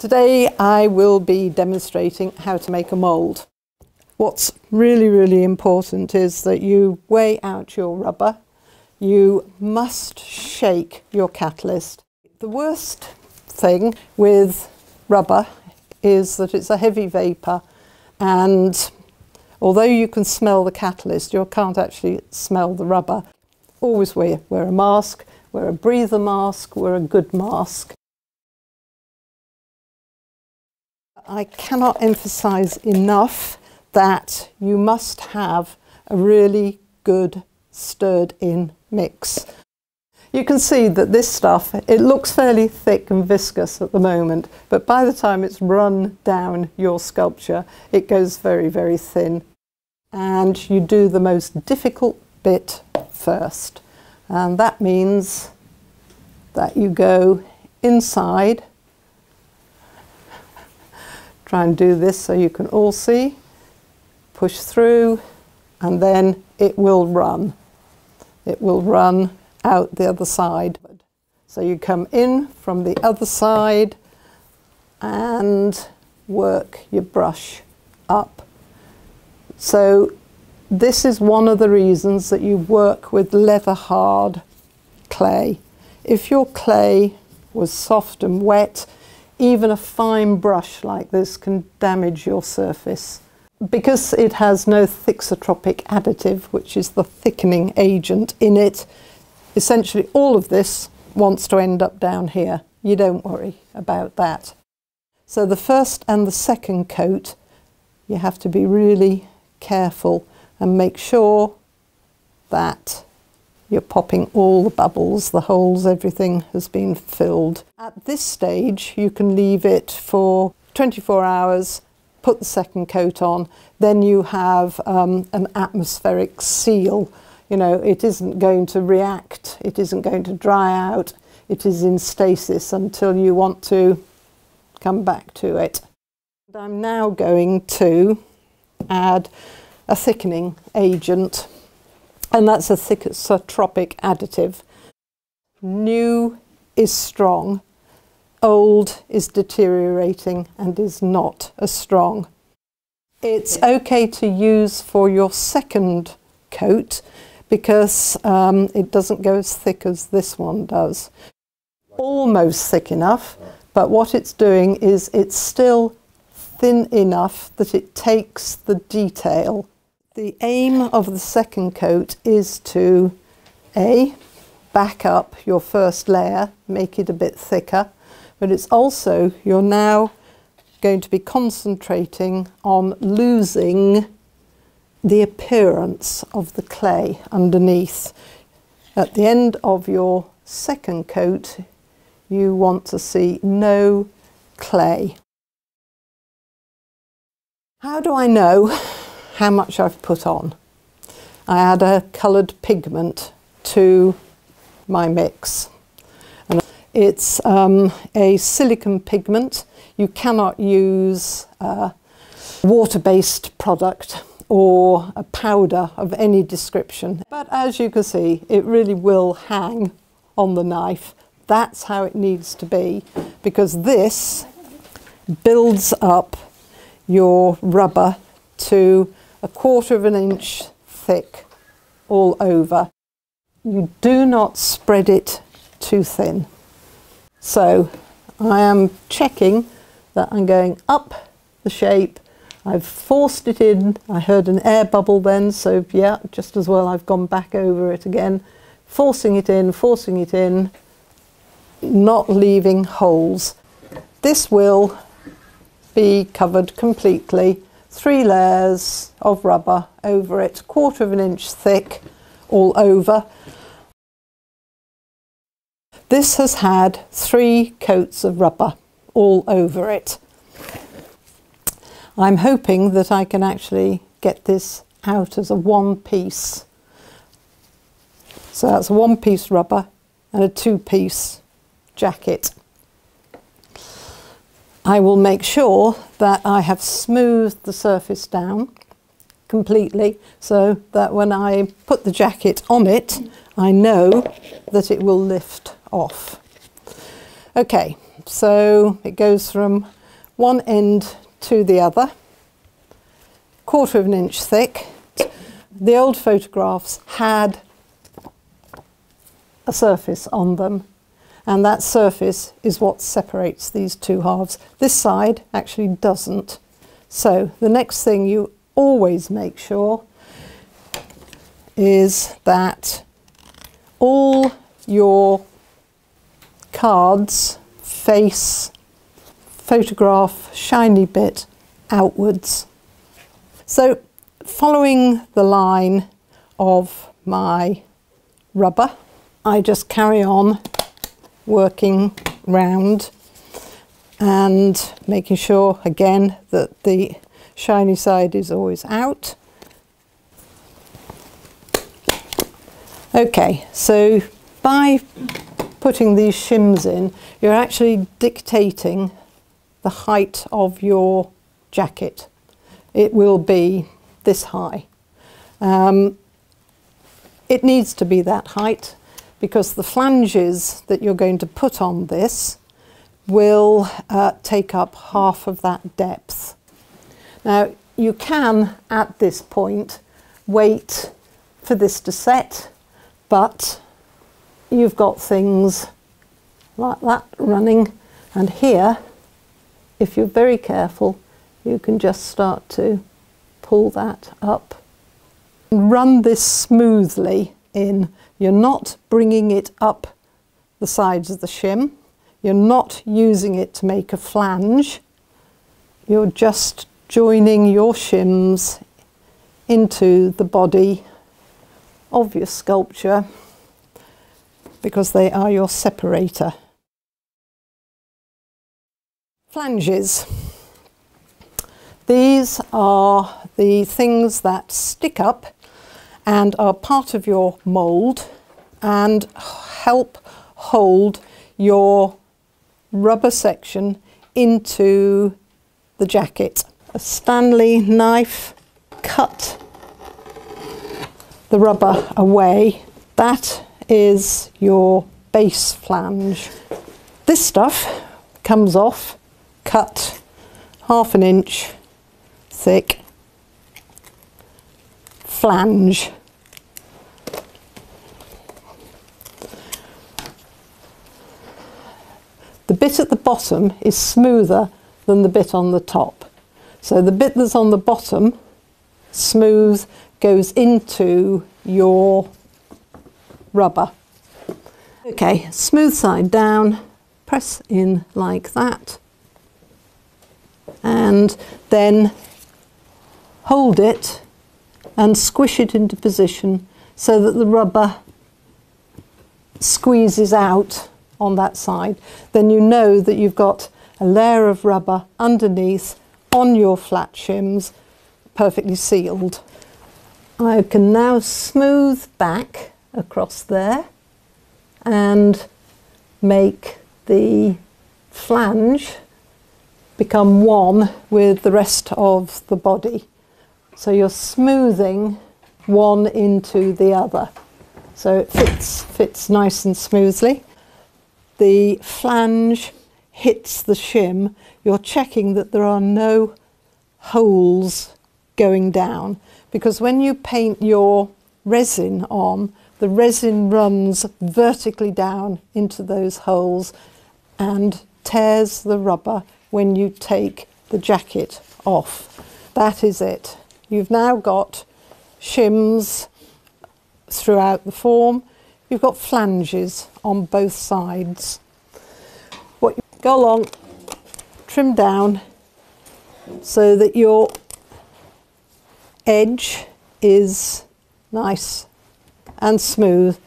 Today I will be demonstrating how to make a mould. What's really, really important is that you weigh out your rubber. You must shake your catalyst. The worst thing with rubber is that it's a heavy vapour and although you can smell the catalyst, you can't actually smell the rubber. Always wear, wear a mask, wear a breather mask, wear a good mask. I cannot emphasize enough that you must have a really good stirred in mix. You can see that this stuff, it looks fairly thick and viscous at the moment, but by the time it's run down your sculpture, it goes very, very thin. And you do the most difficult bit first. And that means that you go inside Try and do this so you can all see. Push through and then it will run. It will run out the other side. So you come in from the other side and work your brush up. So this is one of the reasons that you work with leather hard clay. If your clay was soft and wet, even a fine brush like this can damage your surface. Because it has no thixotropic additive, which is the thickening agent in it, essentially all of this wants to end up down here. You don't worry about that. So the first and the second coat, you have to be really careful and make sure that you're popping all the bubbles, the holes, everything has been filled. At this stage, you can leave it for 24 hours, put the second coat on, then you have um, an atmospheric seal. You know, it isn't going to react, it isn't going to dry out, it is in stasis until you want to come back to it. I'm now going to add a thickening agent and that's a thick thixotropic additive. New is strong, old is deteriorating and is not as strong. It's okay to use for your second coat because um, it doesn't go as thick as this one does. Almost thick enough, but what it's doing is it's still thin enough that it takes the detail the aim of the second coat is to A, back up your first layer, make it a bit thicker, but it's also, you're now going to be concentrating on losing the appearance of the clay underneath. At the end of your second coat, you want to see no clay. How do I know how much I've put on. I add a coloured pigment to my mix. And it's um, a silicon pigment. You cannot use a water-based product or a powder of any description. But as you can see, it really will hang on the knife. That's how it needs to be because this builds up your rubber to a quarter of an inch thick all over. You do not spread it too thin. So I am checking that I'm going up the shape. I've forced it in. I heard an air bubble then, so yeah, just as well I've gone back over it again. Forcing it in, forcing it in, not leaving holes. This will be covered completely three layers of rubber over it, quarter of an inch thick all over. This has had three coats of rubber all over it. I'm hoping that I can actually get this out as a one piece. So that's a one piece rubber and a two piece jacket. I will make sure that I have smoothed the surface down completely so that when I put the jacket on it, I know that it will lift off. Okay, So it goes from one end to the other, quarter of an inch thick. The old photographs had a surface on them and that surface is what separates these two halves. This side actually doesn't. So the next thing you always make sure is that all your cards face photograph shiny bit outwards. So following the line of my rubber, I just carry on working round and making sure again that the shiny side is always out. Okay, so by putting these shims in, you're actually dictating the height of your jacket. It will be this high. Um, it needs to be that height because the flanges that you're going to put on this will uh, take up half of that depth. Now you can at this point wait for this to set but you've got things like that running and here if you're very careful you can just start to pull that up. And run this smoothly in you're not bringing it up the sides of the shim. You're not using it to make a flange. You're just joining your shims into the body of your sculpture because they are your separator. Flanges. These are the things that stick up and are part of your mould and help hold your rubber section into the jacket. A Stanley knife cut the rubber away. That is your base flange. This stuff comes off, cut half an inch thick flange. The bit at the bottom is smoother than the bit on the top. So the bit that's on the bottom, smooth, goes into your rubber. Okay, smooth side down, press in like that, and then hold it and squish it into position so that the rubber squeezes out on that side, then you know that you've got a layer of rubber underneath on your flat shims, perfectly sealed. I can now smooth back across there and make the flange become one with the rest of the body. So you're smoothing one into the other. So it fits, fits nice and smoothly. The flange hits the shim, you're checking that there are no holes going down because when you paint your resin on, the resin runs vertically down into those holes and tears the rubber when you take the jacket off. That is it. You've now got shims throughout the form. You've got flanges on both sides. What you go along, trim down so that your edge is nice and smooth